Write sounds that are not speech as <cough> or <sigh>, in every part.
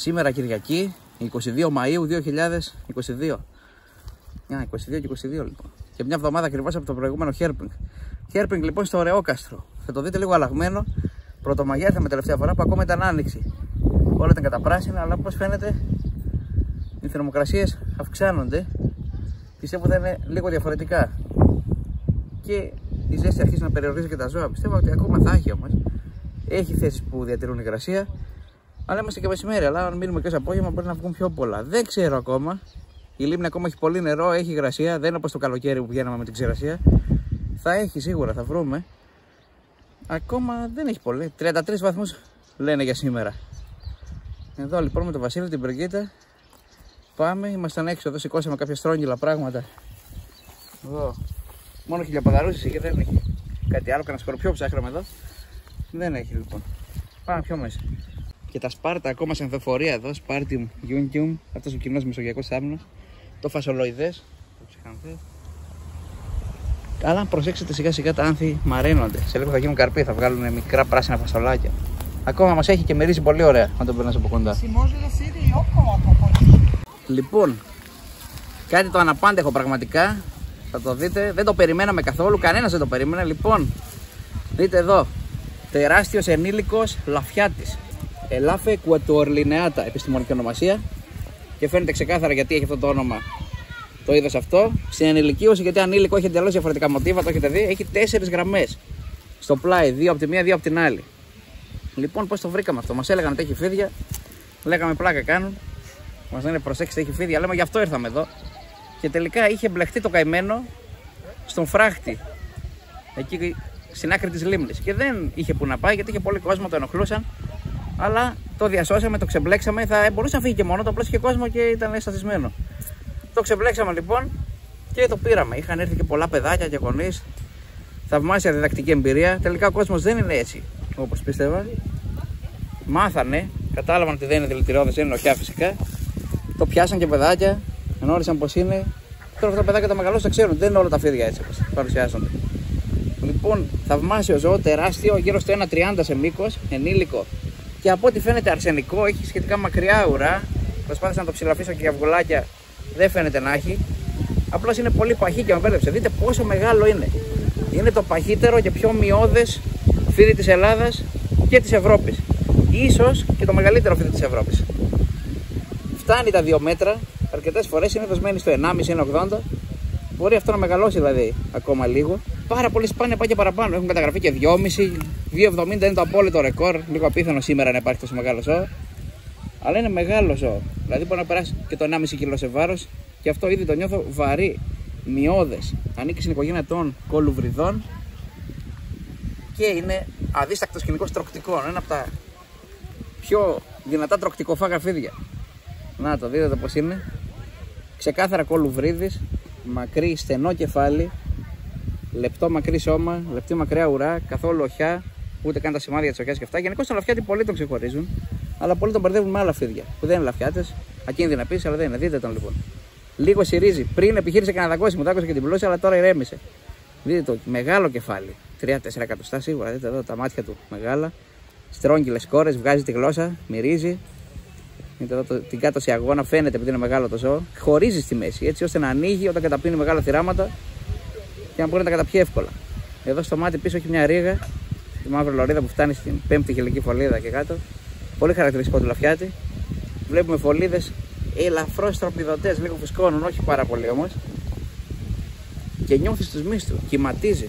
Σήμερα Κυριακή, 22 Μαΐου 2022. Α, 22 και 22 λοιπόν. Και μια εβδομάδα ακριβώς από το προηγούμενο Χέρπινγκ. Χέρπινγκ λοιπόν στο Ωραιόκαστρο. Θα το δείτε λίγο αλλαγμένο. Πρωτομαγιά ήρθαμε τελευταία φορά που ακόμα ήταν άνοιξη. Όλα ήταν καταπράσινα, αλλά όπως φαίνεται οι θερμοκρασίες αυξάνονται. Πιστεύω θα είναι λίγο διαφορετικά. Και η ζέστη αρχίζει να περιορίζει και τα ζώα. Πιστεύω ότι ακόμα θα έχει όμως. Έχει θέσεις που διατηρούν υγρασία. Αλλά είμαστε και μεσημέρι. Αλλά αν μείνουμε και ω απόγευμα μπορεί να βγουν πιο πολλά. Δεν ξέρω ακόμα. Η λίμνη ακόμα έχει πολύ νερό, έχει υγρασία. Δεν είναι όπως το καλοκαίρι που πηγαίναμε με την ξηρασία. Θα έχει σίγουρα, θα βρούμε. Ακόμα δεν έχει πολύ. 33 βαθμούς λένε για σήμερα. Εδώ λοιπόν με τον Βασίλη την Μπεργκίτα πάμε. Ήμασταν έξω εδώ, σηκώσαμε κάποια στρόγγυλα πράγματα. Εδώ. Μόνο χιλιοποδαρούσες και δεν έχει κάτι άλλο. Κανένα σκορπιό ψάχναμε εδώ. Δεν έχει λοιπόν. Πάμε πιο μέσα. Και τα Σπάρτα ακόμα σε ανθοφορία εδώ. Spartium junceum. Αυτός ο κοινός μεσογειακός θάμνος. Το φασολοειδές. Το ψυχανθές. Αλλά προσέξτε σιγά σιγά τα άνθη μαραίνονται. Σε λίγο θα γίνουν καρποί, θα βγάλουν μικρά πράσινα φασολάκια. Ακόμα όμως έχει και μυρίζει πολύ ωραία αν το περνάς από κοντά. Λοιπόν, κάτι το αναπάντεχο πραγματικά. Θα το δείτε. Δεν το περιμέναμε καθόλου. Κανένας δεν το περίμενε. Λοιπόν, δείτε εδώ. Τεράστιος ενήλικος λαφιάτης. Ελάφε κουατουορλινεάτα, επιστημονική ονομασία. Και φαίνεται ξεκάθαρα γιατί έχει αυτό το όνομα το είδο αυτό. Στην ενηλικίωση, γιατί ανήλικο έχει εντελώς διαφορετικά μοτίβα, το έχετε δει, έχει 4 γραμμές στο πλάι, δύο από τη μία, δύο από την άλλη. Λοιπόν, πώς το βρήκαμε αυτό, μας έλεγαν ότι έχει φίδια, λέγαμε πλάκα κάνουν. Μας λένε προσέξτε, έχει φίδια, λέμε γι' αυτό ήρθαμε εδώ. Και τελικά είχε μπλεχτεί το καημένο στον φράχτη, εκεί στην άκρη της λίμνης. Και δεν είχε που να πάει γιατί είχε πολύ κόσμο, το ενοχλούσαν. Αλλά το διασώσαμε, το ξεμπλέξαμε. Θα μπορούσε να φύγει και μόνο, το απλώ είχε κόσμο και ήταν αισθανισμένο. Το ξεμπλέξαμε λοιπόν και το πήραμε. Είχαν έρθει και πολλά παιδάκια και γονείς. Θαυμάσια διδακτική εμπειρία. Τελικά ο κόσμος δεν είναι έτσι όπως πίστευα. Μάθανε, κατάλαβαν ότι δεν είναι δηλητηριώδες, δεν είναι οχιά φυσικά. Το πιάσαν και παιδάκια, γνώρισαν πώς είναι. Τώρα αυτά τα παιδάκια τα μεγαλώσουν τα ξέρουν. Δεν είναι όλα τα φίδια έτσι όπως παρουσιάζονται. Λοιπόν, θαυμάσιο ζώο, τεράστιο, γύρω στο 1,30 σε μήκος, ενήλικο. Και από ό,τι φαίνεται αρσενικό, έχει σχετικά μακριά ουρά. Προσπάθησα να το ψηλαφίσω και για αυγουλάκια δεν φαίνεται να έχει. Απλώς είναι πολύ παχύ και με μπέρδεψε. Δείτε πόσο μεγάλο είναι. Είναι το παχύτερο και πιο μειώδες φίδι της Ελλάδας και της Ευρώπης. σω και το μεγαλύτερο φίδι της Ευρώπης. Φτάνει τα 2 μέτρα. Αρκετές φορές είναι δοσμένη στο 1,5-1,80. Μπορεί αυτό να μεγαλώσει δηλαδή ακόμα λίγο. Πάρα πολύ σπάνια πάει και παραπάνω. Έχουν καταγραφεί και 2,5. 2,70 είναι το απόλυτο ρεκόρ. Λίγο απίθανο σήμερα να υπάρχει τόσο μεγάλο ζώο. Αλλά είναι μεγάλο ζώο. Δηλαδή μπορεί να περάσει και το 1,5 κιλό σε βάρος και αυτό ήδη το νιώθω βαρύ, μειώδες. Ανήκει στην οικογένεια των κολουβριδών και είναι αδίστακτος κοινικό τροκτικός. Ένα από τα πιο δυνατά τροκτικοφάγα φίδια. Να το δείτε πώς είναι. Ξεκάθαρα κολουβρίδης, μακρύ στενό κεφάλι, λεπτό μακρύ σώμα, λεπτή μακριά ουρά, καθόλου οχιά, ούτε καν τα σημάδια της οχιάς και αυτά. Γενικώς τον λαφιάτη πολλοί τον ξεχωρίζουν αλλά πολλοί τον μπερδεύουν με άλλα φίδια που δεν είναι λαφιάτες. Ακίνδυνα επίσης, αλλά δεν είναι. Δείτε τον λοιπόν. Λίγο συρίζει. Πριν επιχείρησε κανένα δακόσι, μου δάκωσε και την πλώση, αλλά τώρα ηρέμησε. Δείτε το μεγάλο κεφάλι. 3-4 εκατοστά σίγουρα. Δείτε εδώ τα μάτια του μεγάλα. Στρόγγυλες κόρες, βγάζει τη γλώσσα, μυρίζει. Δείτε εδώ το, την κάτω σε αγώνα, φαίνεται επειδή είναι μεγάλο το ζώο. Χωρίζει στη μέση έτσι ώστε να ανοίγει όταν καταπίνει μεγάλα θυράματα και να μπορεί να τα καταπιεί εύκολα. Εδώ στο μάτι πίσω έχει μια ρίγα, τη μαύρη λωρίδα που φτάνει στην πέμπτη χελική φωλίδα και κάτω. Πολύ χαρακτηριστικό του λαφιάτη. Βλέπουμε φωλίδες ελαφρώς τροπιδωτέ, λίγο φουσκώνουν, όχι πάρα πολύ όμως. Και νιώθεις τους μίστου, κυματίζει.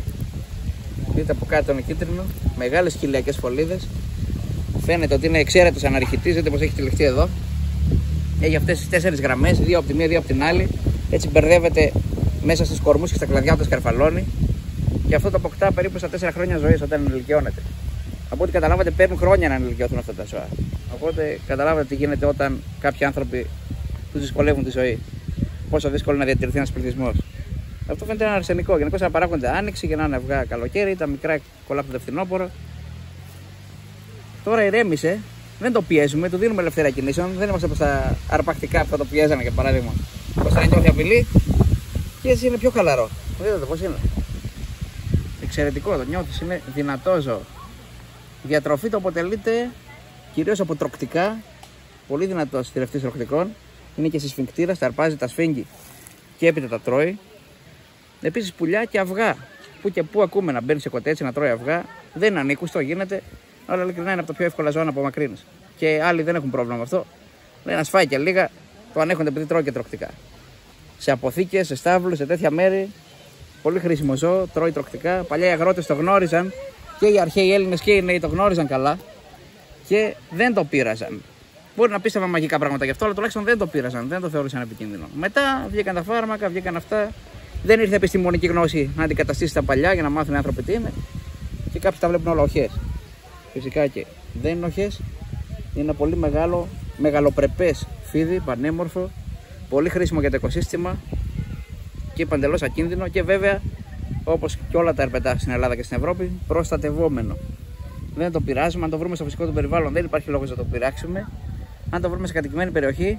Δείτε από κάτω είναι κίτρινο, μεγάλες χιλιακές φωλίδες. Φαίνεται ότι είναι εξαίρετος αναρριχητή, δείτε πώς έχει τυλιχτεί εδώ. Έχει αυτές τις τέσσερις γραμμές, δύο από τη μία, δύο από την άλλη. Έτσι μπερδεύεται μέσα στι κορμούς και στα κλαδιά του σκαρφαλώνει. Και αυτό το αποκτά περίπου στα 4 χρόνια ζωής όταν ενηλικιώνεται. Από ό,τι καταλάβατε, παίρνουν χρόνια να ενηλικιωθούν αυτά τα ζώα. Οπότε καταλάβατε τι γίνεται όταν κάποιοι άνθρωποι του δυσκολεύουν τη ζωή. Πόσο δύσκολο είναι να διατηρηθεί ένας πληθυσμός. Αυτό φαίνεται ένα αρσενικό. Γενικώς να παράγονται άνοιξη και να είναι αυγά καλοκαίρι, τα μικρά κολλάπτουν το φθινόπωρο. Τώρα ηρέμησε, δεν το πιέζουμε, του δίνουμε ελευθερία κινήσεων. Δεν είμαστε προς τα αρπακτικά που θα το πιέζανε για παράδειγμα. Πώ θα νιώθει απειλή και έτσι είναι πιο χαλαρό. Δείτε πώς είναι. Εξαιρετικό το νιώθεις, είναι δυνατός ζώο διατροφή το αποτελείται κυρίως από τροκτικά Πολύ δυνατός θηρευτή ροχτικών. Είναι και συσφιγκτήρα, τα αρπάζει, τα σφίγγει και έπειτα τα τρώει. Επίσης πουλιά και αυγά. Που και που ακούμε να μπαίνει σε κοτέτσι να τρώει αυγά. Δεν είναι ανήκουστο, γίνεται. Αλλά ειλικρινά είναι από τα πιο εύκολα ζώα να απομακρύνεις. Και άλλοι δεν έχουν πρόβλημα με αυτό. Λέει να σφάει και λίγα, το ανέχονται επειδή τρώει και τροκτικά. Σε αποθήκες, σε στάβλους, σε τέτοια μέρη. Πολύ χρήσιμο ζώο, τρώει τροκτικά. Παλιά οι αγρότες το γνώριζαν και οι αρχαίοι Έλληνες και οι νέοι το γνώριζαν καλά και δεν το πείραζαν. Μπορεί να πίστευαν μαγικά πράγματα γι' αυτό, αλλά τουλάχιστον δεν το πείραζαν, δεν το θεωρούσαν επικίνδυνο. Μετά βγήκαν τα φάρμακα, βγήκαν αυτά. Δεν ήρθε επιστημονική γνώση να αντικαταστήσει τα παλιά για να μάθουν οι άνθρωποι τι είναι. Και κάποιοι τα βλέπουν όλα οχές. Φυσικά και δεν είναι οχές. Είναι ένα πολύ μεγάλο, μεγαλοπρεπές φίδι, πανέμορφο, πολύ χρήσιμο για το οικοσύστημα και παντελώς ακίνδυνο και βέβαια όπως και όλα τα ερπετά στην Ελλάδα και στην Ευρώπη προστατευόμενο. Δεν το πειράζουμε, αν το βρούμε στο φυσικό του περιβάλλον δεν υπάρχει λόγος να το πειράξουμε. Αν το βρούμε σε κατοικημένη περιοχή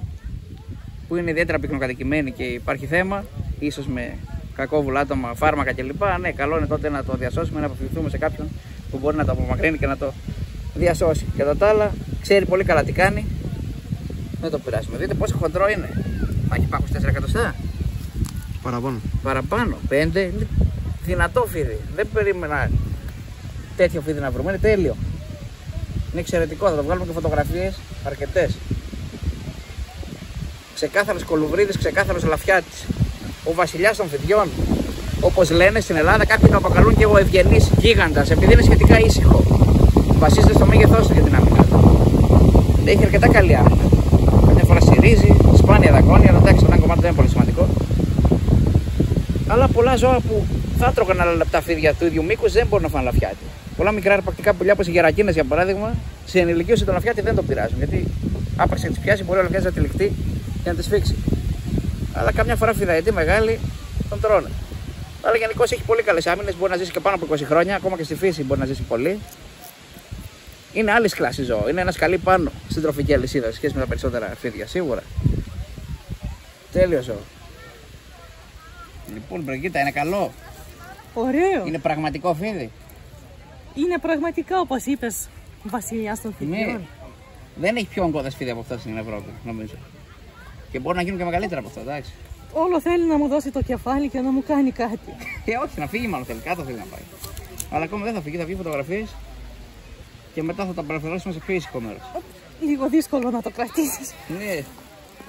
που είναι ιδιαίτερα πυκνοκατοικημένη και υπάρχει θέμα, ίσως με κακόβουλα άτομα, φάρμακα κλπ. Ναι, καλό είναι τότε να το διασώσουμε, να αποφυγηθούμε σε κάποιον που μπορεί να το απομακρύνει και να το διασώσει. Κατά τα άλλα, ξέρει πολύ καλά τι κάνει. Δεν το πειράζουμε. Δείτε πόσο χοντρό είναι. Έχει πάχου 4 εκατοστά. Παραπάνω. Παραπάνω. 5. Δυνατό φίδι. Δεν περίμενα τέτοιο φίδι να βρούμε. Είναι τέλειο. Είναι εξαιρετικό. Θα το βγάλουμε και φωτογραφίες αρκετές. Ξεκάθαρο κολουβρίδη, ξεκάθαρο λαφιάτη. Ο βασιλιάς των φιδιών. Όπως λένε στην Ελλάδα, κάποιοι το αποκαλούν και ο ευγενής γίγαντας, επειδή είναι σχετικά ήσυχο. Βασίζεται στο μέγεθός του για την άμυνα του. Έχει αρκετά καλή άμυνα. Καμιά φορά συρίζει, σπάνια δακόνια, αλλά εντάξει, ένα κομμάτι δεν είναι πολύ σημαντικό. Αλλά πολλά ζώα που θα τρώγαν άλλα λεπτά φίδια του ίδιου μήκους δεν μπορούν να φάνε λαφιάτι. Πολλά μικρά αρπακτικά πουλιά όπως οι γερακίνες για παράδειγμα, σε ενηλικίωση τον λαφιάτι δεν το πειράζουν. Γιατί άπαξ να τη πιάσει, μπορεί ο λαφιάτι να τυλιχτεί και να τη σφίξει. Αλλά καμιά φορά φιδαετή μεγάλη τον τρώνε. Αλλά γενικώς έχει πολύ καλές άμυνες, μπορεί να ζήσει και πάνω από 20 χρόνια, ακόμα και στη φύση μπορεί να ζήσει πολύ. Είναι άλλης κλάσης ζώο. Είναι ένας σκαλί πάνω στην τροφική αλυσίδα σχέση με τα περισσότερα φίδια, σίγουρα. Τέλειος ζώο. Λοιπόν, Μπραγκίτα, είναι καλό. Ωραίο. Είναι πραγματικό φίδι. Είναι πραγματικά όπως είπες, βασιλιά των Ναι. φιδιών. Δεν έχει πιο ογκώδες φίδια από αυτά στην Ευρώπη, νομίζω. Και μπορεί να γίνουν και μεγαλύτερα από αυτά, εντάξει. Όλο θέλει να μου δώσει το κεφάλι και να μου κάνει κάτι. Και όχι, να φύγει μάλλον τελικά το θέλει να πάει. Αλλά ακόμα δεν θα φύγει, θα βγει φωτογραφίες και μετά θα τα παραφερώσουμε σε πιο ήσυχο μέρο. Λίγο δύσκολο να το κρατήσεις. Ναι,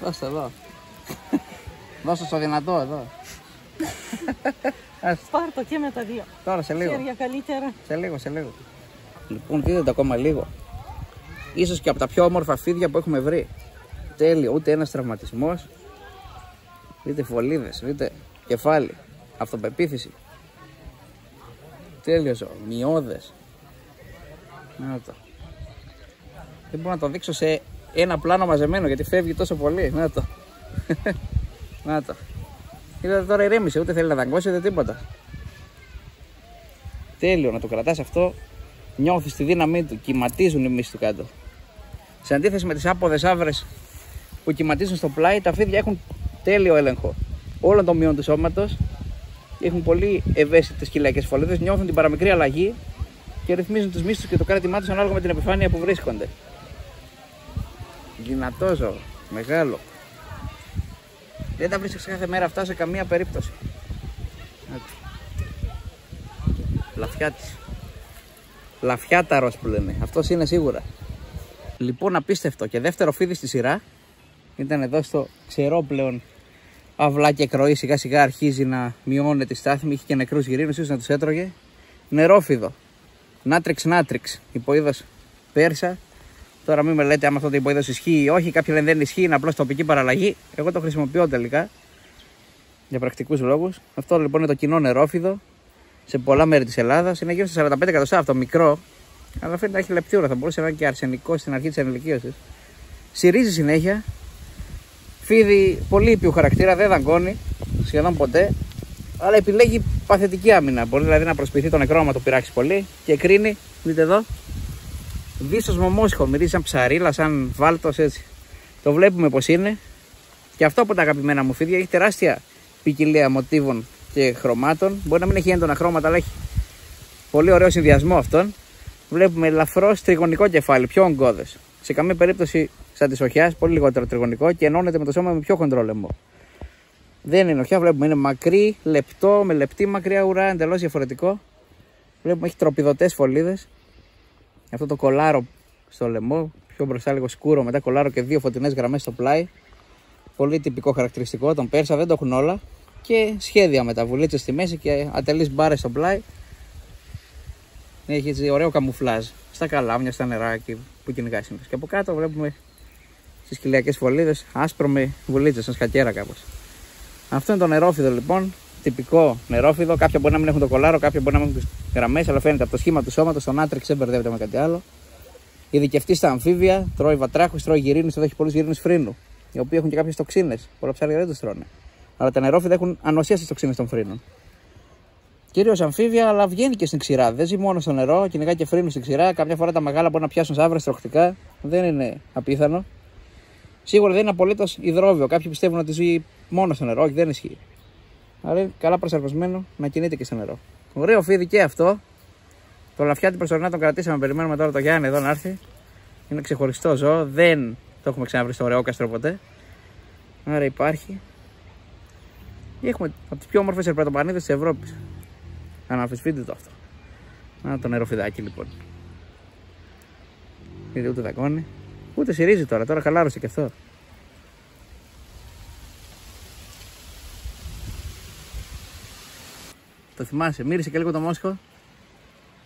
δώστε εδώ. <laughs> Δώστε στο δυνατό εδώ. <laughs> Ας, Πάρ το και με τα δύο. Τώρα σε λίγο. Χέρια καλύτερα. Σε λίγο, σε λίγο. Λοιπόν, δείτε το ακόμα λίγο. Ίσως και από τα πιο όμορφα φίδια που έχουμε βρει. Τέλειο, ούτε ένας τραυματισμός. Δείτε φωλίδες, δείτε κεφάλι, αυτοπεποίθηση. Τέλειος ζώο, μειώδες. Να το. Δεν μπορώ να το δείξω σε ένα πλάνο μαζεμένο γιατί φεύγει τόσο πολύ. Να το. <laughs> να το. Είδατε τώρα ηρέμησε, ούτε θέλει να δαγκώσει ούτε τίποτα. Τέλειο να το κρατάς αυτό. Νιώθεις τη δύναμή του, κυματίζουν οι μύσεις του κάτω. Σε αντίθεση με τις άποδες άβρες που κυματίζουν στο πλάι, τα φίδια έχουν τέλειο έλεγχο όλων των μειών του σώματος. Έχουν πολύ ευαίσθητες κοιλιακές φωλίδες, νιώθουν την παραμικρή αλλαγή και ρυθμίζουν τους μύσους και το κράτημά τους ανάλογα με την επιφάνεια που βρίσκονται. Δυνατό ζώο, μεγάλο. Δεν τα βρίσκεις κάθε μέρα αυτά σε καμία περίπτωση. Έτσι. Λαφιάτης. Λαφιάταρος που λένε. Αυτός είναι σίγουρα. Λοιπόν, απίστευτο. Και δεύτερο φίδι στη σειρά. Ήταν εδώ στο ξερό πλέον αυλά και κροή. Σιγά σιγά αρχίζει να μειώνεται τη στάθμη. Είχε και νεκρούς γυρίνους, ίσως να τους έτρωγε. Νερόφιδο. Νάτριξ νάτριξ. Υποείδος Πέρσα. Τώρα μην με λέτε άμα αυτό το υποείδος ισχύει ή όχι. Κάποιοι λένε δεν ισχύει, είναι απλώς τοπική παραλλαγή. Εγώ το χρησιμοποιώ τελικά για πρακτικούς λόγους. Αυτό λοιπόν είναι το κοινό νερόφιδο σε πολλά μέρη της Ελλάδας. Είναι γύρω στα 45 εκατοστά αυτό μικρό, αλλά φαίνεται να έχει λεπτούρα. Θα μπορούσε να είναι και αρσενικό στην αρχή της ενηλικίωσης. Συρίζει συνέχεια. Φίδι πολύ ήπιου χαρακτήρα, δεν δαγκώνει σχεδόν ποτέ. Αλλά επιλέγει παθητική άμυνα. Μπορεί δηλαδή να προσποιηθεί το νεκρό άμα το πειράξει πολύ και κρίνει. Δείτε εδώ. Βίσος μομόσχο, μυρίζει σαν ψαρίλα, σαν βάλτος έτσι. Το βλέπουμε πώς είναι. Και αυτό από τα αγαπημένα μου φίδια έχει τεράστια ποικιλία μοτίβων και χρωμάτων. Μπορεί να μην έχει έντονα χρώματα, αλλά έχει πολύ ωραίο συνδυασμό αυτών. Βλέπουμε ελαφρώς τριγωνικό κεφάλι, πιο ογκώδες. Σε καμία περίπτωση σαν της οχιάς, πολύ λιγότερο τριγωνικό και ενώνεται με το σώμα με πιο χοντρό λαιμό. Δεν είναι οχιά, βλέπουμε είναι μακρύ, λεπτό, με λεπτή μακριά ουρά, εντελώς διαφορετικό. Βλέπουμε έχει τροπιδωτές φωλίδες. Αυτό το κολάρο στο λαιμό, πιο μπροστά λίγο σκούρο, μετά κολάρο και δύο φωτεινές γραμμές στο πλάι. Πολύ τυπικό χαρακτηριστικό, τον Πέρσα δεν το έχουν όλα. Και σχέδια με τα βουλίτσες στη μέση και ατελείς μπάρες στο πλάι. Έχει έτσι ωραίο καμουφλάζ στα καλάμια, στα νεράκι που κυνηγάει συνήθως. Και από κάτω βλέπουμε στις κοιλιακές φωλίδες άσπρο με βουλίτσες, σαν σκακέρα κάπως. Αυτό είναι το νερόφιδο λοιπόν, τυπικό νερόφιδο. Κάποια μπορεί να μην έχουν το κολάρο, κάποια μπορεί να μην έχουν γραμμές, αλλά φαίνεται από το σχήμα του σώματος. Το νάτριξ δεν μπερδεύεται με κάτι άλλο. Ειδικευτή στα αμφίβια, τρώει βατράχους, τρώει γυρίνους, εδώ έχει πολλούς γυρίνους φρύνου, οι οποίοι έχουν και κάποιες τοξίνες. Πολλά ψάρια δεν τους τρώνε. Αλλά τα νερόφιδα έχουν ανοσία στις τοξίνες των φρύνων. Κυρίως αμφίβια, αλλά βγαίνει και στην ξηρά. Δεν ζει μόνος στο νερό, κυνηγάει και φρύνους στην ξηρά. Κάποια φορά τα μεγάλα μπορεί να πιάσουν σαύρε τροχτικά. Δεν είναι απίθανο. Σίγουρα δεν είναι απολύτως υδρόβιο. Κάποιοι πιστεύουν ότι ζει μόνος στο νερό. Όχι, δεν ισχύει. Άρα είναι καλά προσαρμοσμένο να κινείται και στο νερό. Ωραίο φίδι και αυτό. Το λαφιάτι προσωρινά τον κρατήσαμε. Περιμένουμε τώρα το Γιάννη εδώ να έρθει. Είναι ξεχωριστό ζώο. Δεν το έχουμε ξαναβρει στο ωραίο καστρο ποτέ. Άρα υπάρχει. Έχουμε από τις πιο όμορφες ερπετοπανίδε της Ευρώπης. Αναμφισβήτητο αυτό. Να το νεροφιδάκι λοιπόν. Είδε ούτε δακώνει. Ούτε συρίζει τώρα, τώρα χαλάρωσε και αυτό. Το θυμάσαι, μύρισε και λίγο το Μόσχο.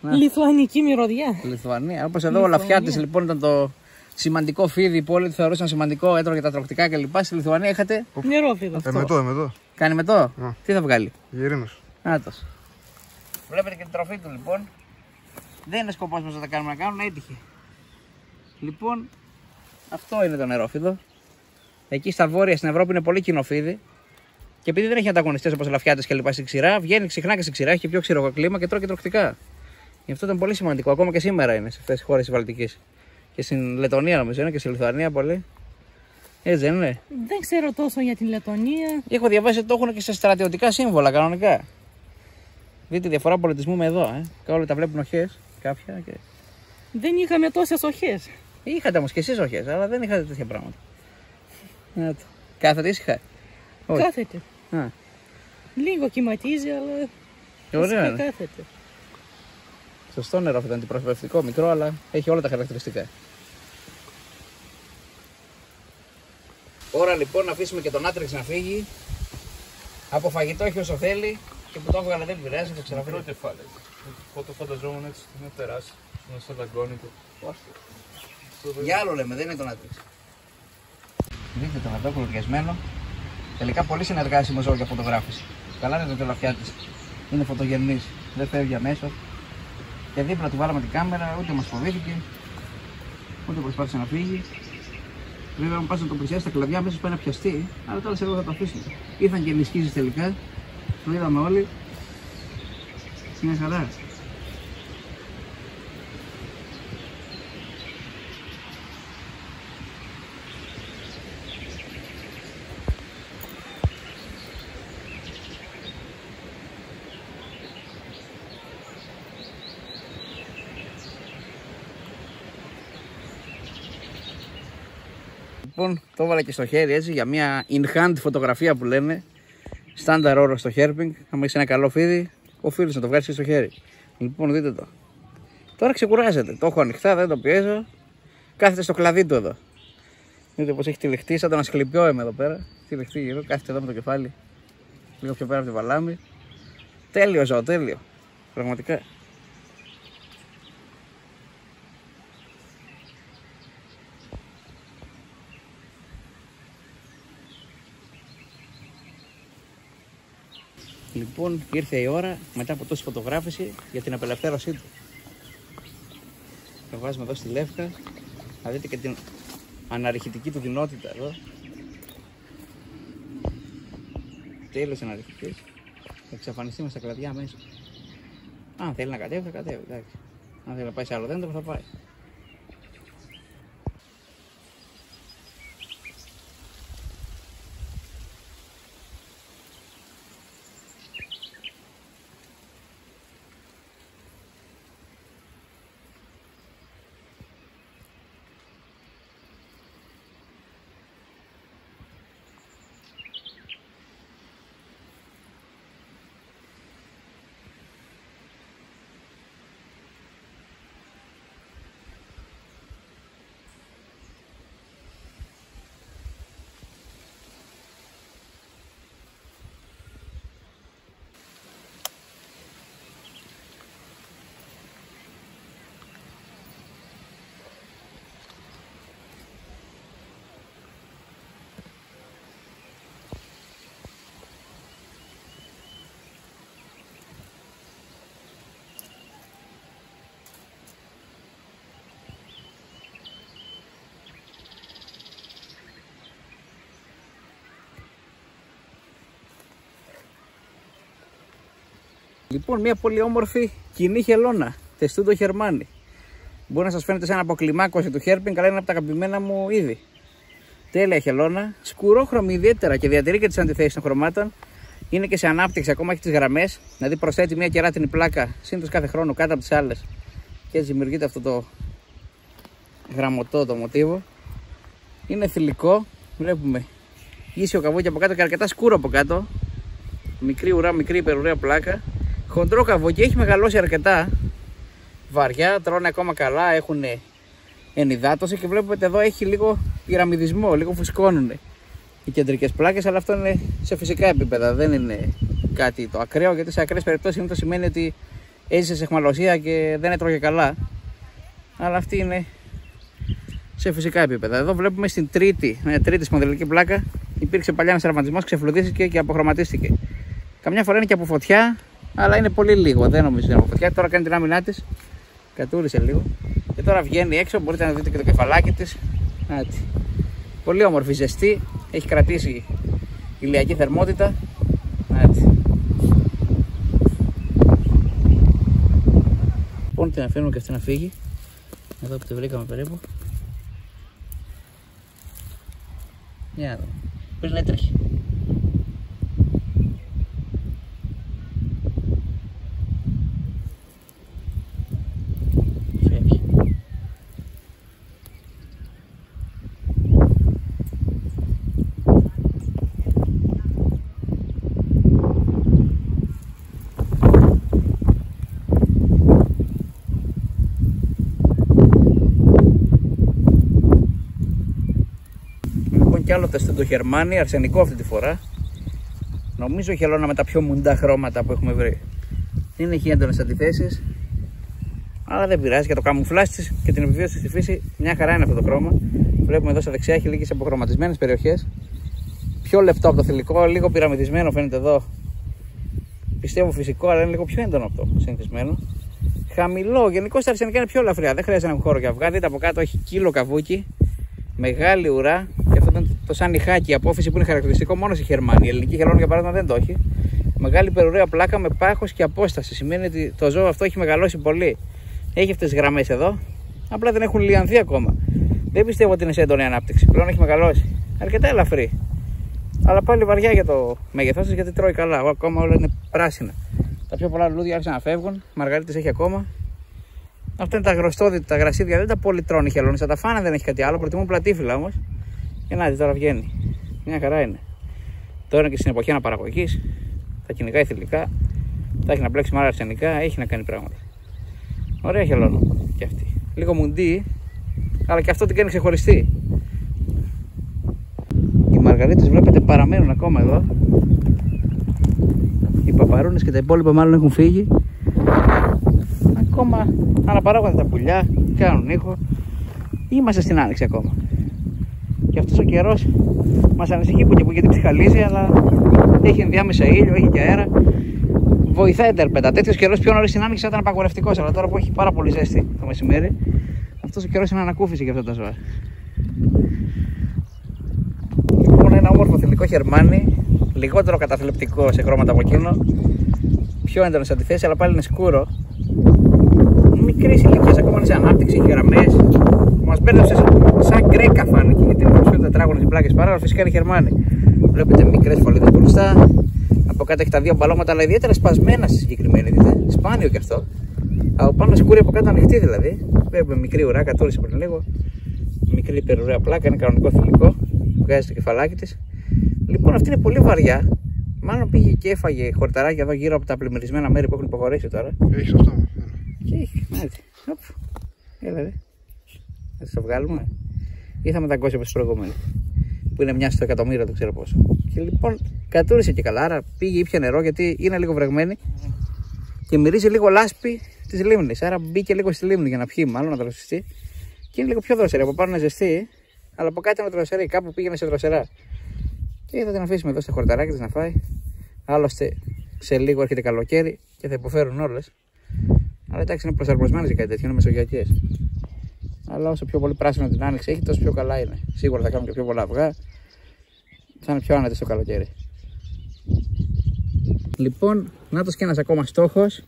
Λιθουανική μυρωδιά. Λιθουανία. Όπως εδώ ο Λαφιάτη λοιπόν ήταν το σημαντικό φίδι που όλοι θεωρούσαν σημαντικό, έτρωγε τα τροκτικά κλπ. Στη Λιθουανία είχατε. Νερόφιδο. Εμετό, εμετό. Κάνει με το. Τι θα βγάλει; Γυρίνος. Άτος. Βλέπετε και την τροφή του λοιπόν. Δεν είναι σκοπός μας να τα κάνουμε να κάνουν, έτυχε. Λοιπόν, αυτό είναι το νερόφιδο. Εκεί στα βόρεια στην Ευρώπη είναι πολύ κοινοφίδι. Και επειδή δεν έχει ανταγωνιστές όπως λαφιάτες και λοιπά στην ξηρά, βγαίνει συχνά και στην ξηρά, έχει πιο ξηρό κλίμα και τρώει και τροκτικά. Γι' αυτό ήταν πολύ σημαντικό. Ακόμα και σήμερα είναι σε αυτές τις χώρες της Βαλτικής. Και στην Λετωνία νομίζω είναι και στη Λιθουανία πολύ. Έτσι δεν είναι; Δεν ξέρω τόσο για την Λετωνία. Έχω διαβάσει ότι το έχουν και σε στρατιωτικά σύμβολα κανονικά. Δείτε τη διαφορά πολιτισμού με εδώ. Ε. Όλοι τα βλέπουν οχές, κάποια. Και... Δεν είχαμε τόσες οχές. Είχατε όμως και εσείς οχές, αλλά δεν είχατε τέτοια πράγματα. Να το. Κάθεται ήσυχα; Όχι. Κάθεται. Α, Λίγο κυματίζει, αλλά. ωραίο φυσικά είναι. κάθεται. Σωστό νερό ήταν αντιπροσωπευτικό, μικρό, αλλά έχει όλα τα χαρακτηριστικά. Ώρα λοιπόν να αφήσουμε και τον άτρεξ να φύγει. Από φαγητό έχει όσο θέλει και που το έβγαλε δεν πειράζει, θα Μικρό ξαναφύγει. κεφάλι. Εγώ το φανταζόμουν έτσι να περάσει. Να σε δαγκώνει το. Για άλλο λέμε, δεν είναι τον άτρεξ. Δείτε τον εδώ κολοκιασμένο. Τελικά πολύ συνεργάσιμος ζώο για φωτογράφηση. Καλά είναι το τελαφιάτη. Είναι φωτογενής. Δεν φεύγει αμέσως. Και δίπλα του βάλαμε την κάμερα, ούτε μας φοβήθηκε, ούτε προσπάθησε να φύγει. Βέβαια, αν πας να το πλησιάσεις τα κλαδιά, μέσα πάει να πιαστεί, αλλά τώρα σε λίγο θα το αφήσουμε. Ήρθαν και ενισχύσει τελικά. Το είδαμε όλοι. Είναι χαρά. Λοιπόν, το έβαλα και στο χέρι έτσι για μια in-hand φωτογραφία που λένε. Στάνταρ όρο στο herping. Αν έχει ένα καλό φίδι, οφείλει να το βγάλει και στο χέρι. Λοιπόν, δείτε το. Τώρα ξεκουράζεται. Το έχω ανοιχτά, δεν το πιέζω. Κάθεται στο κλαδί του εδώ. Δείτε πώς έχει τυλιχτεί, σαν τον ασκληπιό είμαι εδώ πέρα. Τυλιχτεί γύρω, κάθεται εδώ με το κεφάλι. Λίγο πιο πέρα από τη βαλάμη. Τέλειο ζώο, τέλειο. Πραγματικά. Λοιπόν, ήρθε η ώρα μετά από τόση φωτογράφηση για την απελευθέρωσή του. Το βάζουμε εδώ στη λεύκα. Να δείτε και την αναρριχητική του δυνότητα εδώ. Τέλος αναρριχητής. Θα εξαφανιστεί μες στα κλαδιά μέσα. Αν θέλει να κατέβει, θα κατέβει. Εντάξει. Αν θέλει να πάει σε άλλο δέντρο, θα πάει. Λοιπόν, μια πολύ όμορφη κοινή χελώνα. Τεστούντο Χερμάνι. Μπορεί να σας φαίνεται σαν αποκλιμάκωση του χέρπινγκ, αλλά είναι από τα αγαπημένα μου είδη. Τέλεια χελώνα. Σκουρόχρωμη ιδιαίτερα και διατηρεί και τις αντιθέσεις των χρωμάτων. Είναι και σε ανάπτυξη, ακόμα έχει τις γραμμές. Δηλαδή προσθέτει μια κεράτινη πλάκα σύντο κάθε χρόνο κάτω από τις άλλες. Και έτσι δημιουργείται αυτό το γραμμωτό το μοτίβο. Είναι θηλυκό. Βλέπουμε ίσιο καβούκι από κάτω και αρκετά σκούρο από κάτω. Μικρή ουρά, μικρή υπερουραία πλάκα. Χοντρό καβούκι, έχει μεγαλώσει αρκετά. Βαριά, τρώνε ακόμα καλά, έχουν ενυδάτωση και βλέπετε εδώ έχει λίγο πυραμιδισμό, λίγο φουσκώνουν οι κεντρικές πλάκες, αλλά αυτό είναι σε φυσικά επίπεδα, δεν είναι κάτι το ακραίο, γιατί σε ακραίες περιπτώσεις είναι το σημαίνει ότι έζησε σε εχμαλωσία και δεν έτρωγε καλά. Αλλά αυτή είναι σε φυσικά επίπεδα. Εδώ βλέπουμε στην τρίτη, μια τρίτη σπονδυλική πλάκα, υπήρξε παλιά ένας τραυματισμός, ξεφλουδίστηκε και αποχρωματίστηκε. Καμιά φορά είναι και από φωτιά, αλλά είναι πολύ λίγο. Δεν νομίζω ότι είναι από φωτιά. Τώρα κάνει την άμυνά της. Κατούρισε λίγο. Και τώρα βγαίνει έξω. Μπορείτε να δείτε και το κεφαλάκι της. Πολύ όμορφη, ζεστή. Έχει κρατήσει ηλιακή θερμότητα. Έτσι. Λοιπόν, την αφήνουμε και αυτή να φύγει. Εδώ που τη βρήκαμε περίπου. Για να δούμε. Πώς να τρέχει. Φεύγει. Λοιπόν κι άλλο τεστ το Γερμάνι, αρσενικό αυτή τη φορά. Νομίζω χελώνα με τα πιο μουντά χρώματα που έχουμε βρει. Δεν έχει έντονες αντιθέσεις. Αλλά δεν πειράζει για το καμουφλάζ της και την επιβίωση στη φύση. Μια χαρά είναι αυτό το χρώμα. Βλέπουμε εδώ στα δεξιά έχει λίγες αποχρωματισμένες περιοχές. Πιο λεπτό από το θηλυκό, λίγο πυραμιδισμένο φαίνεται εδώ. Πιστεύω φυσικό, αλλά είναι λίγο πιο έντονο από το συνηθισμένο. Χαμηλό, γενικώς τα αρσενικά είναι πιο ελαφριά. Δεν χρειάζεται να έχουν χώρο για αυγά. Δείτε από κάτω έχει κύλο καβούκι, μεγάλη ουρά και αυτό ήταν το σαν νυχάκι, η απόφυση που είναι χαρακτηριστικό μόνο στη Γερμανία. Η ελληνική χελώνα για παράδειγμα δεν το έχει. Μεγάλη υπερουραία πλάκα με πάχος και απόσταση. Σημαίνει ότι το ζώο αυτό έχει μεγαλώσει πολύ. Έχει αυτές τις γραμμές εδώ, απλά δεν έχουν λιανθεί ακόμα. Δεν πιστεύω ότι είναι σε έντονη ανάπτυξη. Πλέον έχει μεγαλώσει. Αρκετά ελαφρύ. Αλλά πάλι βαριά για το μέγεθός της γιατί τρώει καλά. Ακόμα όλα είναι πράσινα. Τα πιο πολλά λουλούδια άρχισαν να φεύγουν. Μαργαρίτε έχει ακόμα. Αυτά είναι τα γροστόδη, τα γρασίδια δεν τα πολύ τρώνε χελώνες. Θα τα φάνε δεν έχει κάτι άλλο. Προτιμούν πλατήφυλλα όμως. Και να δεις τώρα βγαίνει. Μια χαρά είναι. Τώρα είναι και στην εποχή αναπαραγωγής. Θα κυνηγάει θηλυκά. Θα έχει να πλέξει μάλλον αρσενικά. Έχει να κάνει πράγματα. Ωραία χελώνα και αυτή. Λίγο μουντή, αλλά και αυτό την κάνει ξεχωριστή. Οι μαργαρίτες βλέπετε παραμένουν ακόμα εδώ. Οι παπαρούνες και τα υπόλοιπα μάλλον έχουν φύγει. Ακόμα αναπαράγονται τα πουλιά, κάνουν ήχο. Είμαστε στην άνοιξη ακόμα. Και αυτός ο καιρός μας ανησυχεί που και που γιατί ψυχαλίζει, αλλά έχει ενδιάμεσα ήλιο, έχει και αέρα. Βοηθάει τερπέτα. Τέτοιος καιρός πιο νωρίς στην άνοιξη θα ήταν απαγορευτικός, αλλά τώρα που έχει πάρα πολύ ζέστη το μεσημέρι, αυτός ο καιρός είναι ανακούφιση για αυτά τα ζώα. Λοιπόν, ένα όμορφο θηλυκό χερμάνι, λιγότερο καταθλιπτικό σε χρώματα από εκείνο, πιο έντονο σε αντιθέσεις, αλλά πάλι είναι σκούρο. Μικρής ηλικίας, ακόμα είναι σε ανάπτυξη, έχει γραμμέ. Μας μπέρδεψε σαν γκρέκα φάνηκε, γιατί είναι πιο τετράγωνες οι πλάκες παρά, φυσικά είναι χερμάνι. Βλέπετε μικρές φωλίδες μπροστά, από κάτω έχει τα δύο μπαλώματα, αλλά ιδιαίτερα σπασμένα στη συγκεκριμένη. Δείτε, σπάνιο κι αυτό. Από πάνω σκούρι από κάτω ανοιχτή δηλαδή. Βλέπουμε μικρή ουρά, κατούρισε πριν λίγο. Μικρή υπερουραία πλάκα, είναι κανονικό θηλυκό. Βγάζει το κεφαλάκι της. Λοιπόν, αυτή είναι πολύ βαριά. Μάλλον πήγε και έφαγε χορταράκια εδώ γύρω από τα πλημμυρισμένα μέρη που έχουν υποχωρήσει τώρα. Έχει αυτό. Και έχει, έτσι. Οπ. Έλα, ρε. Θα το βγάλουμε; Ή θα μεταγκώσει όπω τι προηγούμενε. Που είναι μια στο εκατομμύριο, δεν ξέρω πόσο. Και λοιπόν κατούρισε και καλά. Άρα πήγε, ήπια νερό γιατί είναι λίγο βρεγμένη και μυρίζει λίγο λάσπη της λίμνης. Άρα μπήκε λίγο στη λίμνη για να πιει, μάλλον να δροσιστεί. Και είναι λίγο πιο δροσερή. Από πάνω είναι ζεστή, αλλά από κάτω είναι δροσερή. Κάπου πήγαινε σε δροσερά. Και θα την αφήσουμε εδώ στα χορταράκια της να φάει. Άλλωστε σε λίγο έρχεται καλοκαίρι και θα υποφέρουν όλες. Αλλά εντάξει είναι προσαρμοσμένες για κάτι τέτοιο, είναι μεσογειακές. Αλλά όσο πιο πολύ πράσινο την άνοιξη έχει, τόσο πιο καλά είναι. Σίγουρα θα κάνουν και πιο πολλά αυγά. Θα είναι πιο άνετες στο καλοκαίρι. Λοιπόν, να και ένα ακόμα στόχος.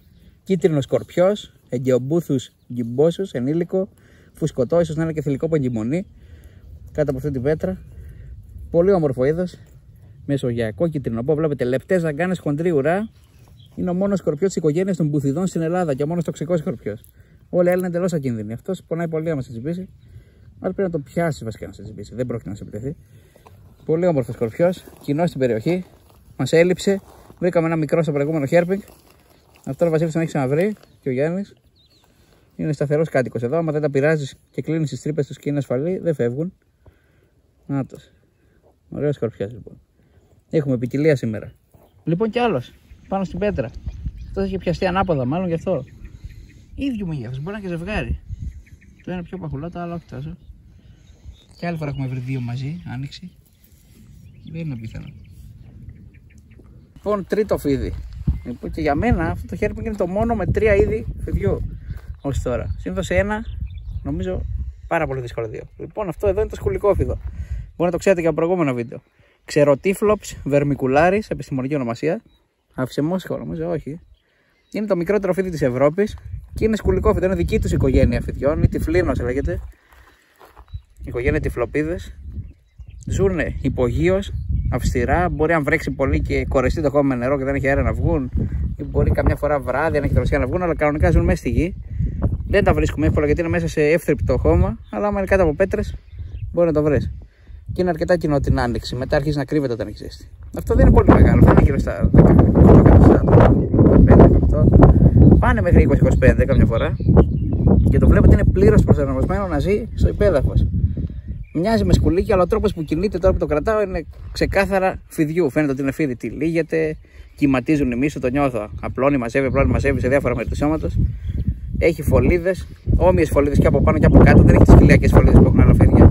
Κίτρινος σκορπιός, εγκαιομπούθου γκυμπόσου, ενήλικο, φουσκωτό, ίσω να είναι και θηλυκό που εγκυμονεί. Κάτω από αυτή την πέτρα. Πολύ όμορφο είδος. Μεσογειακό κίτρινο. Βλέπετε λεπτές ζαγκάνες χοντρή ουρά. Είναι ο μόνος σκορπιός της οικογένειας των μπουθιδών στην Ελλάδα και ο μόνος τοξικός σκορπιός. Όλοι οι άλλοι είναι εντελώς ακίνδυνοι. Αυτός πονάει πολύ άμα σε τσιμπήσει. Αλλά πρέπει να το πιάσει βασικά να σε τσιμπήσει. Δεν πρόκειται να σε επιτεθεί. Πολύ όμορφος σκορπιό. Κοινός στην περιοχή. Μας έλειψε. Βρήκαμε ένα μικρό στο προηγούμενο χέρπινγκ. Αυτό ο Βασίλη τον έχει ξαναβρει και ο Γιάννης. Είναι σταθερός κάτοικος εδώ. Άμα δεν τα πειράζεις και κλείνεις τις τρύπες τους και είναι ασφαλή, δεν φεύγουν. Νάτο. Ωραίος σκορπιά λοιπόν. Έχουμε ποικιλία σήμερα. Λοιπόν κι άλλος. Πάνω στην πέτρα. Αυτό έχει πιαστεί ανάποδα, μάλλον γι' αυτό. Ίδιο μεγέθο. Μπορεί να είναι και ζευγάρι. Το ένα πιο παχουλό, το άλλο όχι τόσο. Και άλλη φορά έχουμε βρει δύο μαζί, άνοιξη. Δεν είναι πιθανό. Λοιπόν, τρίτο φίδι. Λοιπόν, και για μένα αυτό το χέρι είναι το μόνο με τρία είδη φιδιού ω τώρα. Συνήθω ένα, νομίζω πάρα πολύ δύσκολο δύο. Λοιπόν, αυτό εδώ είναι το σκουλικό φίδο. Μπορεί να το ξέρετε και από προηγούμενο βίντεο. Ξεροτίφλοψ βερμικουλάρης, επιστημονική ονομασία. Άφησε Μόσχο, νομίζω, όχι. Είναι το μικρότερο φίδι της Ευρώπης και είναι σκουλικό φίδι. Είναι δική του οικογένεια φιδιών, ή τυφλίνο λέγεται. Οικογένεια τυφλοπίδε. Ζούρνε υπογείω, αυστηρά. Μπορεί αν βρέξει πολύ και κορεστεί το χώμα με νερό και δεν έχει αέρα να βγουν, ή μπορεί καμιά φορά βράδυ, αν έχει δροσιά να βγουν, αλλά κανονικά ζουν μέσα στη γη. Δεν τα βρίσκουμε εύκολα γιατί είναι μέσα σε εύθρυπτο χώμα, αλλά άμα είναι κάτω από πέτρε, μπορεί να το βρει. Και είναι αρκετά κοινό την άνοιξη. Μετά αρχίζει να κρύβεται όταν έχει ζέστη. Αυτό δεν είναι πολύ μεγάλο, θα είναι γύρω στα 10 15, Πάνε μέχρι 20-25 καμιά φορά. Και το βλέπετε είναι πλήρως προσαρμοσμένο να ζει στο υπέδαφος. Μοιάζει με σκουλίκι, αλλά ο τρόπος που κινείται τώρα που το κρατάω είναι ξεκάθαρα φιδιού. Φαίνεται ότι είναι φίδι. Τυλίγεται, κυματίζουν οι μίσου, το νιώθω. Απλώνει, μαζεύει, απλώνει, μαζεύει σε διάφορα μέρη του σώματος. Έχει φωλίδες, όμοιες φωλίδες και από πάνω και από κάτω. Δεν έχει τις φυλιακές φωλίδες που έχουν άλλα φίδια.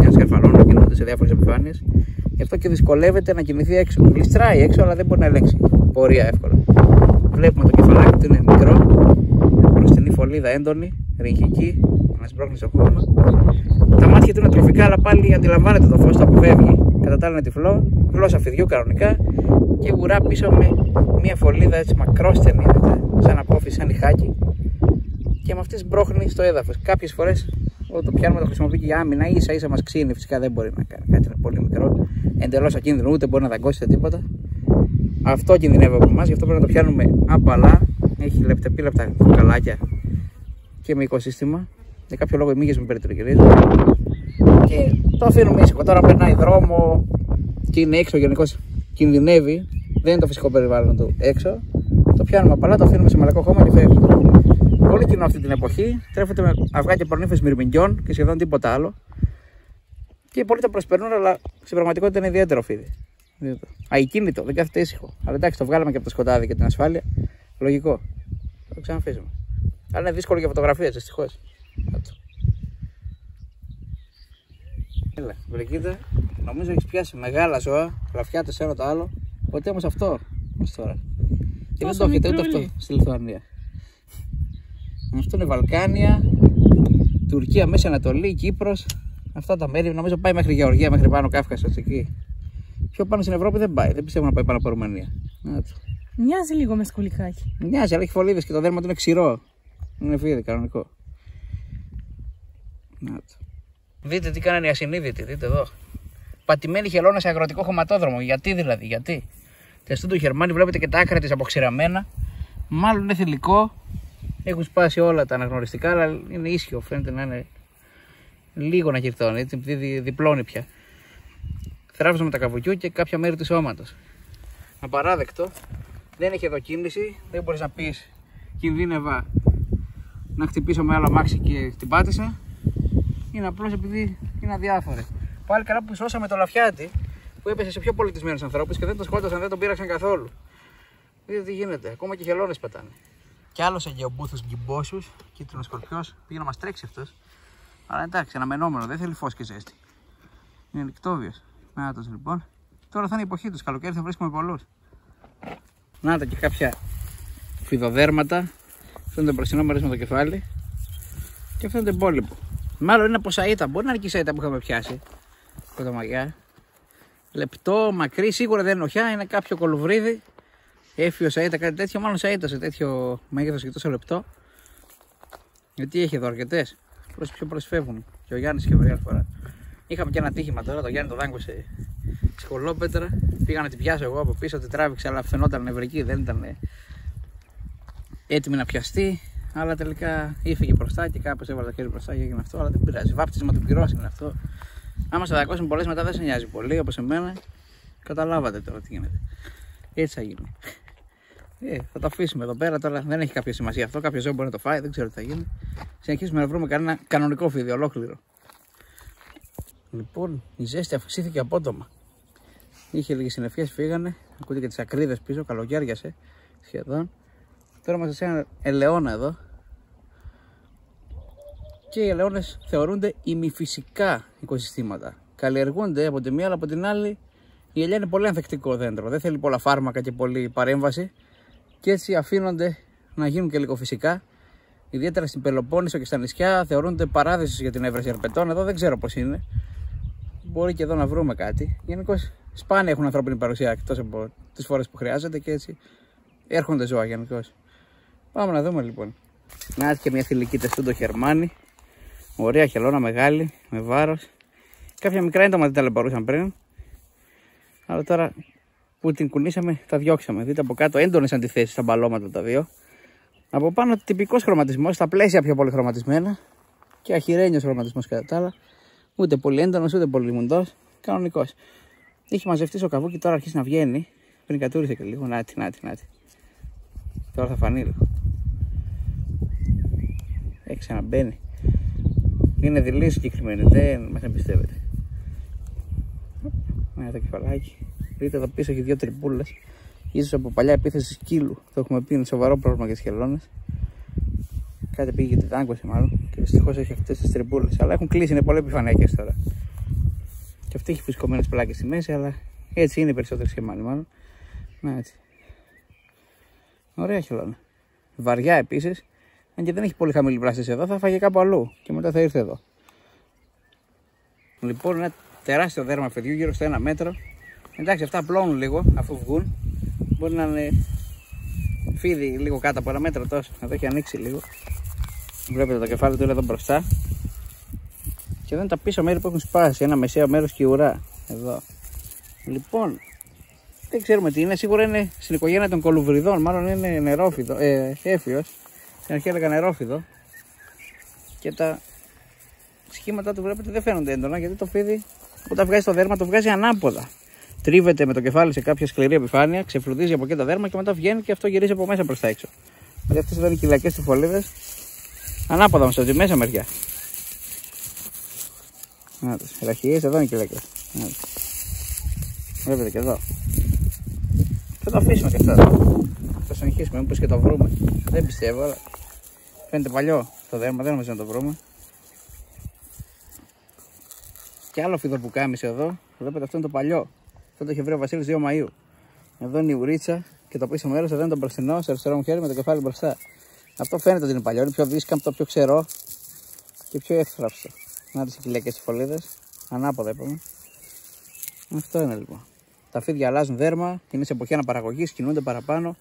Μιας σκαρφαλών να κινούνται σε διάφορες επιφάνειες. Γι' αυτό και δυσκολεύεται να κινηθεί έξω. Γλιστράει έξω, αλλά δεν μπορεί να ελέγξει πορεία εύκολα. Βλέπουμε το κεφαλάκι του είναι μικρό, μπροστινή φωλίδα έντονη, ρηγική, μα σπρώχνεις στο χώμα. Τα μάτια του είναι τροφικά, αλλά πάλι αντιλαμβάνεται το φως, το αποφεύγει. Κατά τα άλλα είναι τυφλό, γλώσσα φιδιού κανονικά και ουρά πίσω με μια φωλίδα έτσι μακρόστενη, σαν απόφυση, σαν λιχάκι. Και με αυτές μπρόχνει στο έδαφος. Κάποιες φορές όταν το πιάνουμε το χρησιμοποιεί για άμυνα, ίσα ίσα μας ξύνει. Φυσικά δεν μπορεί να κάνει κάτι, είναι πολύ μικρό. Εντελώς ακίνδυνο, ούτε μπορεί να δαγκώσει τίποτα. Αυτό κινδυνεύει από εμάς, γι' αυτό πρέπει να το πιάνουμε απαλά. Έχει λεπτεπίλεπτα καλάκια και με οικοσύστημα. Για κάποιο λόγο οι μύγες με περιτριγυρίζουν. Και το αφήνουμε ήσυχο. Τώρα περνάει δρόμο και είναι έξω γενικώς κινδυνεύει. Δεν είναι το φυσικό περιβάλλον του έξω. Το πιάνουμε απαλά, το αφήνουμε σε μαλακό χώμα και φεύγει. Πολύ κοινό αυτή την εποχή. Τρέφεται με αυγά και προνύφε μυρμηγκιών και σχεδόν τίποτα άλλο. Και πολλοί το προσπερνούν, αλλά στην πραγματικότητα είναι ιδιαίτερο φίδι. Αϊκίνητο, δεν κάθεται ήσυχο. Αλλά εντάξει, το βγάλαμε και από το σκοτάδι και την ασφάλεια. Λογικό. Θα το ξαναφήσουμε. Αλλά είναι δύσκολο για φωτογραφίες, δυστυχώς. Έλα, βρεκείτε. Νομίζω έχεις πιάσει μεγάλα ζώα, γραφιάτε σε ένα το άλλο. Ποτέ όμως αυτό ω τώρα. Και δεν το έχετε ούτε αυτό στη Λιθουανία. Αυτό είναι Βαλκάνια, Τουρκία, Μέση Ανατολή, Κύπρος. Αυτά τα μέρη νομίζω πάει μέχρι Γεωργία, μέχρι πάνω Κάφκασος εκεί. Πιο πάνω στην Ευρώπη δεν πάει, δεν πιστεύω να πάει πάνω από Ρουμανία. Μοιάζει λίγο με σκολικάκι. Μοιάζει, αλλά έχει φωλίδε και το δέρμα του είναι ξηρό. Είναι φίδι, κανονικό. Να Δείτε τι κάνανε οι ασυνείδητοι, δείτε εδώ. Πατημένη χελώνα σε αγροτικό χωματόδρομο. Γιατί δηλαδή, γιατί; Τεστούν του Χερμάνι, βλέπετε και τα άκρα της αποξηραμένα. Μάλλον είναι θηλυκό. Έχουν σπάσει όλα τα αναγνωριστικά, αλλά είναι ίσιο. Φαίνεται να είναι λίγο να κυρτώνει, έτσι, δι, διπλώνει πια. Με τα καβουκιού και κάποια μέρη του σώματος. Απαράδεκτο. Δεν έχει εδώ κίνηση, δεν μπορείς να πεις κινδύνευα να χτυπήσω με άλλο μάξι και την πάτησα. Είναι απλώς επειδή είναι αδιάφορη. Πάλι καλά που σώσαμε το λαφιάτι που έπεσε σε πιο πολιτισμένους ανθρώπους και δεν τον σκότωσαν, δεν τον πήραξαν καθόλου. Δείτε τι γίνεται, ακόμα και χελώνες πετάνε. Κι άλλος αγιομπούθος γκυμπόσου, κίτρινος σκορπιός, πήγε να μας τρέξει αυτός. Αλλά εντάξει, αναμενόμενο, δεν θέλει φως και ζέστη. Είναι νυχτόβιο. Να το λοιπόν. Τώρα θα είναι η εποχή τους, καλοκαίρι θα βρίσκουμε πολλούς. Να τα και κάποια φιδοδέρματα. Αυτό είναι το μπροστινό μέρο με το κεφάλι. Και αυτό είναι το υπόλοιπο. Μάλλον είναι από σαΐτα. Μπορεί να είναι και η σαΐτα που είχαμε πιάσει. Κοντομαγιά. Λεπτό, μακρύ, σίγουρα δεν είναι οχιά, είναι κάποιο κολουβρίδι. έφιο σαΐτα, κάτι τέτοιο. Μάλλον σαΐτα σε τέτοιο μέγεθος και τόσο λεπτό. Γιατί έχει εδώ αρκετές. Προς πιο προσφεύγουν. Και ο Γιάννης και βρει άλλη φορά. Είχαμε και ένα τύχημα τώρα. Το Γιάννη το δάγκωσε σχολόπετρα. Πήγα να την πιάσω εγώ από πίσω, την τράβηξε, αλλά φαινόταν νευρική. Δεν ήταν έτοιμη να πιαστεί. Αλλά τελικά έφυγε μπροστά και κάπως έβαλε τα χέρια μπροστά και έγινε αυτό. Αλλά δεν πειράζει. Βάπτισμα του πυρός είναι αυτό. Άμα σε δακώσουν πολλές μετά δεν σε νοιάζει πολύ όπως εμένα. Καταλάβατε τώρα τι γίνεται. Έτσι θα γίνει. Ε, θα το αφήσουμε εδώ πέρα τώρα. Δεν έχει κάποια σημασία αυτό. Κάποιος ζώο μπορεί να το φάει. Δεν ξέρω τι θα γίνει. Συνεχίσουμε να βρούμε κανένα κανονικό φίδι ολόκληρο. Λοιπόν, η ζέστη αυξήθηκε απότομα. Είχε λίγες συννεφιές, φύγανε. Ακούτε και τις ακρίδες πίσω, καλοκαίριασε σχεδόν. Τώρα είμαστε σε ένα ελαιόνα εδώ. Και οι ελαιώνες θεωρούνται ημιφυσικά οικοσυστήματα. Καλλιεργούνται από τη μία, αλλά από την άλλη η ελιά είναι πολύ ανθεκτικό δέντρο. Δεν θέλει πολλά φάρμακα και πολλή παρέμβαση. Και έτσι αφήνονται να γίνουν και λίγο φυσικά. Ιδιαίτερα στην Πελοπόννησο και στα νησιά θεωρούνται παράδεισο για την έβρεση αρπετών. Εδώ δεν ξέρω πώς είναι. Μπορεί και εδώ να βρούμε κάτι. Γενικώ σπάνια έχουν ανθρώπινη παρουσία εκτός από τις φορές που χρειάζεται και έτσι έρχονται ζώα γενικώ. Πάμε να δούμε λοιπόν. Να και μια θηλυκή τεστούντο χερμάνι. Ωραία χελώνα μεγάλη, με βάρος. Κάποια μικρά έντομα δεν τα λεμπαρούσαν πριν. Αλλά τώρα που την κουνήσαμε, τα διώξαμε. Δείτε από κάτω έντονες αντιθέσεις στα μπαλώματα τα δύο. Από πάνω τυπικός χρωματισμός, στα πλαίσια πιο πολύ χρωματισμένα. Και αχυρένιος χρωματισμός κατά τα άλλα. Ούτε πολύ έντονος, ούτε πολύ μουντό. Κανονικός. Είχε μαζευτεί στο καβούκι, τώρα αρχίσει να βγαίνει. Πριν κατούρισε και λίγο. Νάτι, νάτι, νάτι. Τώρα θα φανεί λίγο. Έχει ξαναμπαίνει. Είναι δειλή συγκεκριμένη, δεν μα εμπιστεύεται. Ναι, το κεφαλάκι. Δείτε εδώ πίσω έχει δύο τρυπούλες. σω από παλιά επίθεση σκύλου. Το έχουμε πει είναι σοβαρό πρόβλημα για τις χελώνες. Κάτι πήγε και τη δάγκωσε μάλλον. Και δυστυχώς έχει αυτές τις τρυπούλε. Αλλά έχουν κλείσει, είναι πολύ επιφανέκε τώρα. Και αυτή έχει φυσκωμένε πλάκες στη μέση, αλλά έτσι είναι οι περισσότερε σχεμάνοι μάλλον. Να έτσι. Ωραία χελώνα. Βαριά επίσης. Αν και δεν έχει πολύ χαμηλή πράσινη εδώ, θα φάγει κάπου αλλού και μετά θα ήρθε εδώ. Λοιπόν, ένα τεράστιο δέρμα παιδιού γύρω στο ένα μέτρο. Εντάξει, αυτά πλώνουν λίγο αφού βγουν. Μπορεί να είναι φίδι λίγο κάτω από ένα μέτρο τόσο. Εδώ έχει ανοίξει λίγο. Βλέπετε το κεφάλι του είναι εδώ μπροστά. Και εδώ είναι τα πίσω μέρη που έχουν σπάσει. Ένα μεσαίο μέρος και η ουρά. Εδώ. Λοιπόν, δεν ξέρουμε τι είναι. Σίγουρα είναι στην οικογένεια των κολουβριδών. Μάλλον είναι νερόφιδο, ε, έφιος. Στην αρχή έλεγα νερόφιδο. Και τα σχήματα του βλέπετε δεν φαίνονται έντονα γιατί το φίδι όταν βγάζει το δέρμα το βγάζει ανάποδα. Τρίβεται με το κεφάλι σε κάποια σκληρή επιφάνεια, ξεφλουδίζει από εκεί το δέρμα και μετά βγαίνει και αυτό γυρίζει από μέσα προς τα έξω. Δηλαδή αυτέ εδώ είναι οι κυλακέ τυφολίδε. Ανάποδα όμως, από τη μέσα μεριά. Να τι ραχίες, εδώ είναι οι κυλακέ. Βλέπετε και εδώ. Θα το αφήσουμε και αυτό. Θα συνεχίσουμε, μήπως και το βρούμε. Δεν πιστεύω, αλλά φαίνεται παλιό το δέρμα, δεν νομίζω να το βρούμε. Και άλλο φίδο που κάμισε εδώ. Βλέπετε αυτό είναι το παλιό. Αυτό το είχε βρει ο Βασίλης 2 Μαου. Εδώ είναι η ουρίτσα και το πίσω μέρος εδώ είναι το μπροστινό, σε αριστερό μου χέρι με το κεφάλι μπροστά. Αυτό φαίνεται ότι είναι παλιό. Είναι πιο δίσκαμπτο, πιο ξερό και πιο εύθραυστο. Να τις οι φωλίδες. Ανάποδα είπαμε. Αυτό είναι λοιπόν. Τα φίδια αλλάζουν δέρμα, είναι σε εποχή αναπαραγωγής, κινούνται παραπάνω.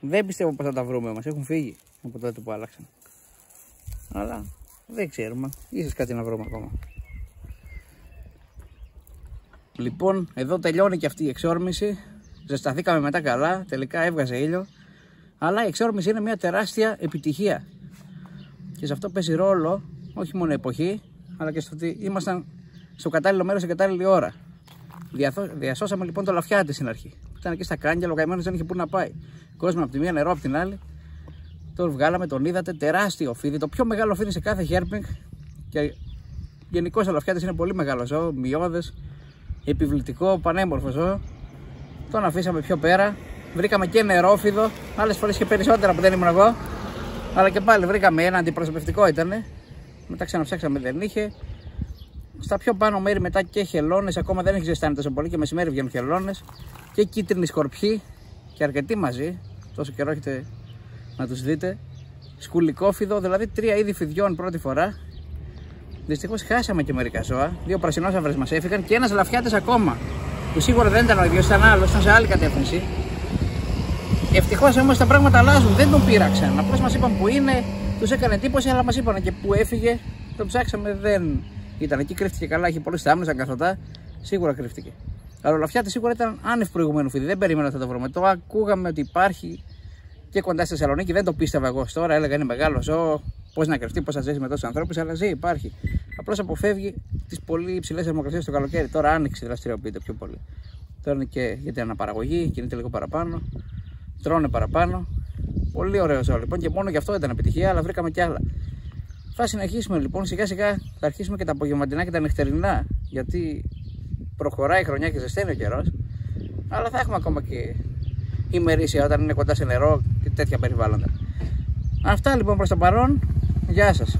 Δεν πιστεύω πως θα τα βρούμε, μα έχουν φύγει από τότε που άλλαξαν. Αλλά δεν ξέρουμε, ίσως κάτι να βρούμε ακόμα. Λοιπόν, εδώ τελειώνει και αυτή η εξόρμηση. Ζεσταθήκαμε μετά καλά, τελικά έβγαζε ήλιο. Αλλά η εξόρμηση είναι μια τεράστια επιτυχία. Και σε αυτό παίζει ρόλο όχι μόνο η εποχή, αλλά και στο ότι ήμασταν στο κατάλληλο μέρος σε κατάλληλη ώρα. Διασώσαμε λοιπόν το λαφιάτι στην αρχή. Ήταν εκεί στα κράνια, λογαριμένο δεν είχε πού να πάει. Κόσμο από τη μία, νερό από την άλλη. Τον βγάλαμε, τον είδατε, τεράστιο φίδι, το πιο μεγάλο φίδι σε κάθε χέρπινγκ. Και γενικώς ο λαφιάτι είναι πολύ μεγάλο ζώο, μειώδες, επιβλητικό, πανέμορφο ζώο. Τον αφήσαμε πιο πέρα. Βρήκαμε και νερόφιδο, άλλες φορές και περισσότερα που δεν ήμουν εγώ. Αλλά και πάλι βρήκαμε ένα αντιπροσωπευτικό ήταν. Μετά ξαναψάξαμε, δεν είχε. Στα πιο πάνω μέρη μετά και χελώνες, ακόμα δεν έχει ζεστάνει τόσο πολύ και μεσημέρι βγαίνουν χελώνες. Και κίτρινοι σκορπιοί και αρκετοί μαζί. Τόσο καιρό έχετε να τους δείτε. Σκουλικόφιδο, δηλαδή τρία είδη φιδιών πρώτη φορά. Δυστυχώς χάσαμε και μερικά ζώα. Δύο πρασινόσαυρες μας έφυγαν και ένας λαφιάτης ακόμα. Που σίγουρα δεν ήταν ο ίδιος, ήταν άλλος, ήταν σε άλλη κατεύθυνση. Ευτυχώς όμως τα πράγματα αλλάζουν. Δεν τον πείραξαν. Απλώς μας είπαν που είναι, τους έκανε εντύπωση, αλλά μας είπαν και που έφυγε. Το ψάξαμε, δεν ήταν εκεί. Κρύφτηκε καλά, είχε πολλές θάμνες, αν καθοτά. Σίγουρα κρύφτηκε. Αλλά ο Λαφιάτη σίγουρα ήταν άνευ προηγουμένου φοιτή. Δεν περίμενα ότι θα το βρούμε. Το ακούγαμε ότι υπάρχει και κοντά στη Θεσσαλονίκη. Δεν το πίστευα εγώ τώρα. Έλεγα είναι μεγάλος ζώο. Πώς να κρυφτεί, πώς θα ζήσει με τόσους ανθρώπους. Αλλά ζει, υπάρχει. Απλώς αποφεύγει τις πολύ υψηλές θερμοκρασίες το καλοκαίρι. Τώρα άνοιξε δραστηριοποιείται πιο πολύ. Τώρα είναι και για την αναπαραγωγή, κινείται λίγο παραπάνω. Τρώνε παραπάνω. Πολύ ωραίο ζώο λοιπόν και μόνο γι' αυτό ήταν επιτυχία, αλλά βρήκαμε κι άλλα. Θα συνεχίσουμε λοιπόν σιγά σιγά θα αρχίσουμε και τα απογευματινά και τα νυχτερινά γιατί προχωράει η χρονιά και ζεσταίνει ο καιρός. Αλλά θα έχουμε ακόμα και ημερήσια όταν είναι κοντά σε νερό και τέτοια περιβάλλοντα. Αυτά λοιπόν προς το παρόν. Γεια σας.